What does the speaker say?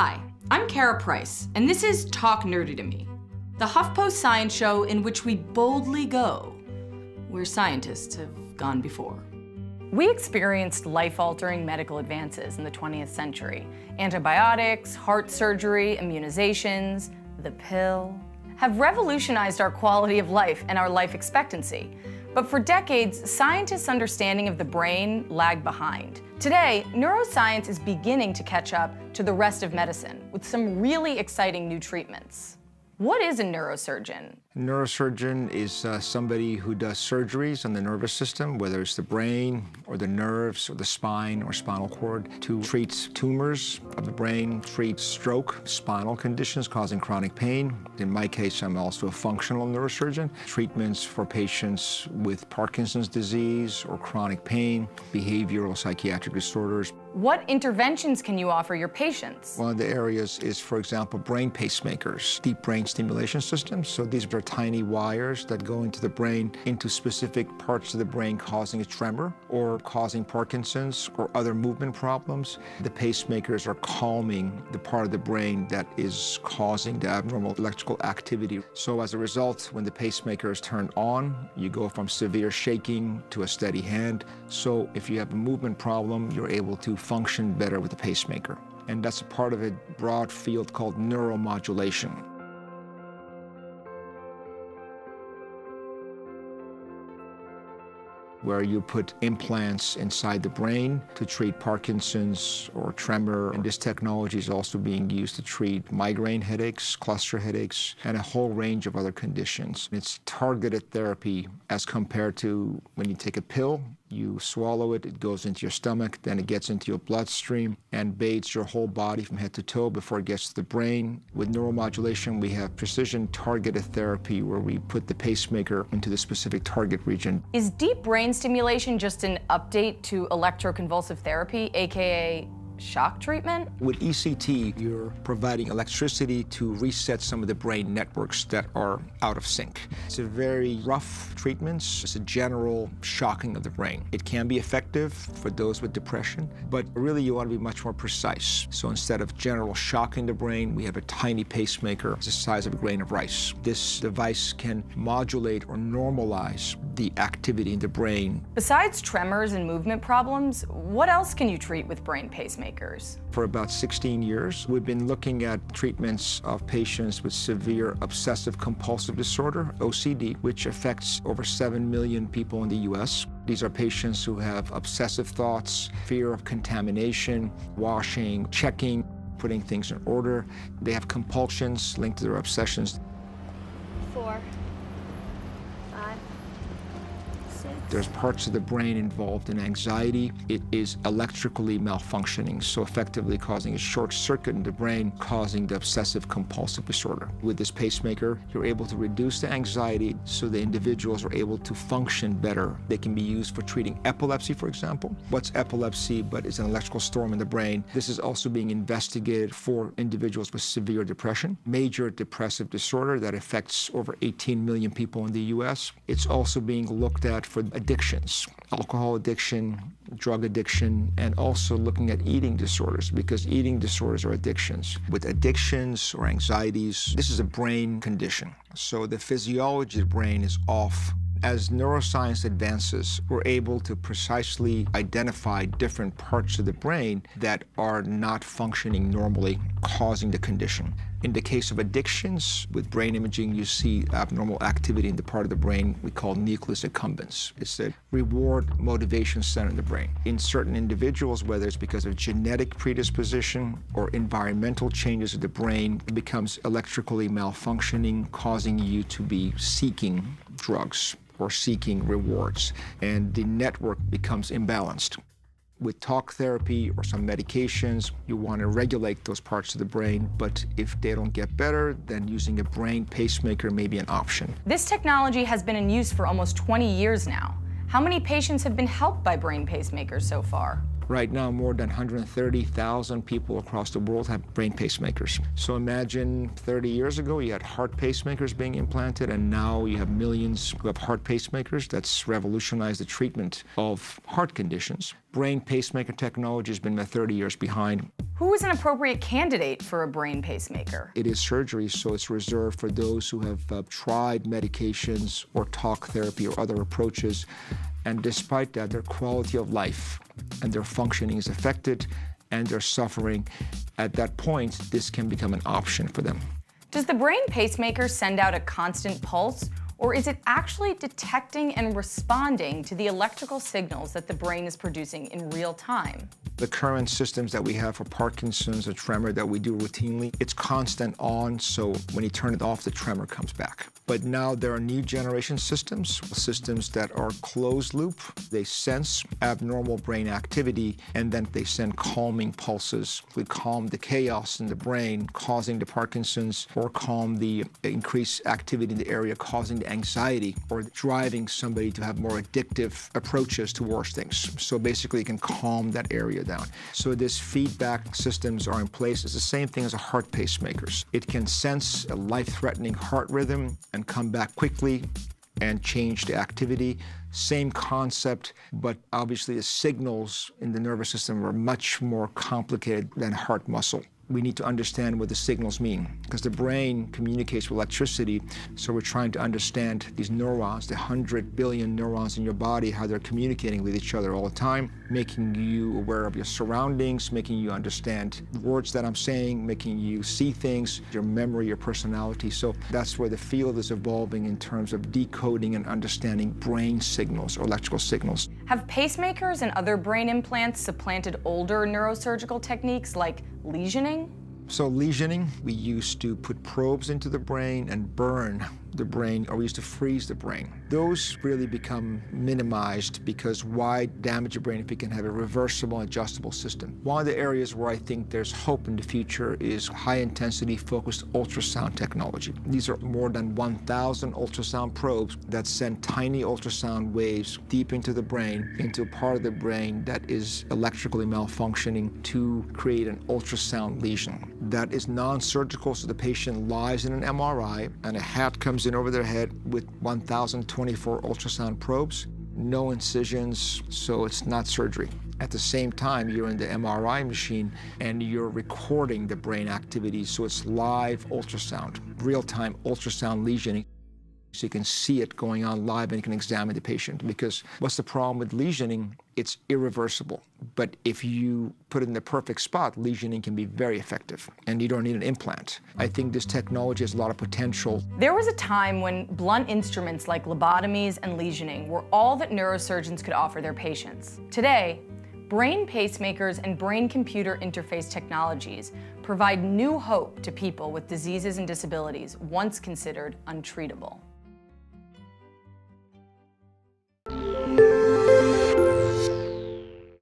Hi, I'm Karah Preiss, and this is Talk Nerdy to Me, the HuffPost science show in which we boldly go where scientists have gone before. We experienced life-altering medical advances in the 20th century. Antibiotics, heart surgery, immunizations, the pill have revolutionized our quality of life and our life expectancy. But for decades, scientists' understanding of the brain lagged behind. Today, neuroscience is beginning to catch up to the rest of medicine with some really exciting new treatments. What is a neurosurgeon? Neurosurgeon is uh, somebody who does surgeries on the nervous system, whether it's the brain or the nerves or the spine or spinal cord, to treat tumors of the brain, treat stroke, spinal conditions causing chronic pain. In my case, I'm also a functional neurosurgeon. Treatments for patients with Parkinson's disease or chronic pain, behavioral psychiatric disorders. What interventions can you offer your patients? One of the areas is, for example, brain pacemakers, deep brain stimulation systems. So these are tiny wires that go into the brain, into specific parts of the brain causing a tremor or causing Parkinson's or other movement problems. The pacemakers are calming the part of the brain that is causing the abnormal electrical activity. So as a result, when the pacemaker is turned on, you go from severe shaking to a steady hand. So if you have a movement problem, you're able to function better with the pacemaker. And that's a part of a broad field called neuromodulation. Where you put implants inside the brain to treat Parkinson's or tremor. And this technology is also being used to treat migraine headaches, cluster headaches, and a whole range of other conditions. It's targeted therapy as compared to when you take a pill you swallow it, it goes into your stomach, then it gets into your bloodstream and bathes your whole body from head to toe before it gets to the brain. With neuromodulation, we have precision targeted therapy where we put the pacemaker into the specific target region. Is deep brain stimulation just an update to electroconvulsive therapy, aka shock treatment? With ECT, you're providing electricity to reset some of the brain networks that are out of sync. It's a very rough treatment. It's a general shocking of the brain. It can be effective for those with depression, but really you want to be much more precise. So instead of general shocking the brain, we have a tiny pacemaker the size of a grain of rice. This device can modulate or normalize the activity in the brain. Besides tremors and movement problems, what else can you treat with brain pacemakers? For about 16 years, we've been looking at treatments of patients with severe obsessive compulsive disorder, OCD, which affects over 7 million people in the US. These are patients who have obsessive thoughts, fear of contamination, washing, checking, putting things in order. They have compulsions linked to their obsessions. Four. Five. There's parts of the brain involved in anxiety. It is electrically malfunctioning, so effectively causing a short circuit in the brain, causing the obsessive compulsive disorder. With this pacemaker, you're able to reduce the anxiety so the individuals are able to function better. They can be used for treating epilepsy, for example. What's epilepsy but it's an electrical storm in the brain? This is also being investigated for individuals with severe depression, major depressive disorder that affects over 18 million people in the US. It's also being looked at for addictions, alcohol addiction, drug addiction, and also looking at eating disorders because eating disorders are addictions. With addictions or anxieties, this is a brain condition. So the physiology of the brain is off as neuroscience advances, we're able to precisely identify different parts of the brain that are not functioning normally, causing the condition. In the case of addictions, with brain imaging, you see abnormal activity in the part of the brain we call nucleus accumbens. It's the reward motivation center in the brain. In certain individuals, whether it's because of genetic predisposition or environmental changes of the brain, it becomes electrically malfunctioning, causing you to be seeking drugs or seeking rewards, and the network becomes imbalanced. With talk therapy or some medications, you want to regulate those parts of the brain, but if they don't get better, then using a brain pacemaker may be an option. This technology has been in use for almost 20 years now. How many patients have been helped by brain pacemakers so far? Right now, more than 130,000 people across the world have brain pacemakers. So imagine 30 years ago, you had heart pacemakers being implanted, and now you have millions who have heart pacemakers. That's revolutionized the treatment of heart conditions. Brain pacemaker technology has been 30 years behind. Who is an appropriate candidate for a brain pacemaker? It is surgery, so it's reserved for those who have uh, tried medications or talk therapy or other approaches. And despite that, their quality of life and their functioning is affected and they're suffering. At that point, this can become an option for them. Does the brain pacemaker send out a constant pulse or is it actually detecting and responding to the electrical signals that the brain is producing in real time? The current systems that we have for Parkinson's or tremor that we do routinely, it's constant on, so when you turn it off, the tremor comes back. But now there are new generation systems, systems that are closed loop. They sense abnormal brain activity and then they send calming pulses. We calm the chaos in the brain, causing the Parkinson's, or calm the increased activity in the area, causing the anxiety, or driving somebody to have more addictive approaches towards things. So basically, it can calm that area down. So this feedback systems are in place. It's the same thing as a heart pacemakers. It can sense a life-threatening heart rhythm and come back quickly and change the activity. Same concept, but obviously the signals in the nervous system are much more complicated than heart muscle we need to understand what the signals mean because the brain communicates with electricity. So we're trying to understand these neurons, the 100 billion neurons in your body, how they're communicating with each other all the time, making you aware of your surroundings, making you understand words that I'm saying, making you see things, your memory, your personality. So that's where the field is evolving in terms of decoding and understanding brain signals or electrical signals. Have pacemakers and other brain implants supplanted older neurosurgical techniques like lesioning? So lesioning, we used to put probes into the brain and burn the brain, or we used to freeze the brain. Those really become minimized because why damage a brain if you can have a reversible, adjustable system? One of the areas where I think there's hope in the future is high-intensity focused ultrasound technology. These are more than 1,000 ultrasound probes that send tiny ultrasound waves deep into the brain, into a part of the brain that is electrically malfunctioning to create an ultrasound lesion. That is non-surgical, so the patient lies in an MRI and a hat comes in over their head with 1,024 ultrasound probes, no incisions, so it's not surgery. At the same time, you're in the MRI machine and you're recording the brain activity, so it's live ultrasound, real-time ultrasound lesioning. So you can see it going on live and you can examine the patient. Because what's the problem with lesioning? It's irreversible. But if you put it in the perfect spot, lesioning can be very effective and you don't need an implant. I think this technology has a lot of potential. There was a time when blunt instruments like lobotomies and lesioning were all that neurosurgeons could offer their patients. Today, brain pacemakers and brain-computer interface technologies provide new hope to people with diseases and disabilities once considered untreatable.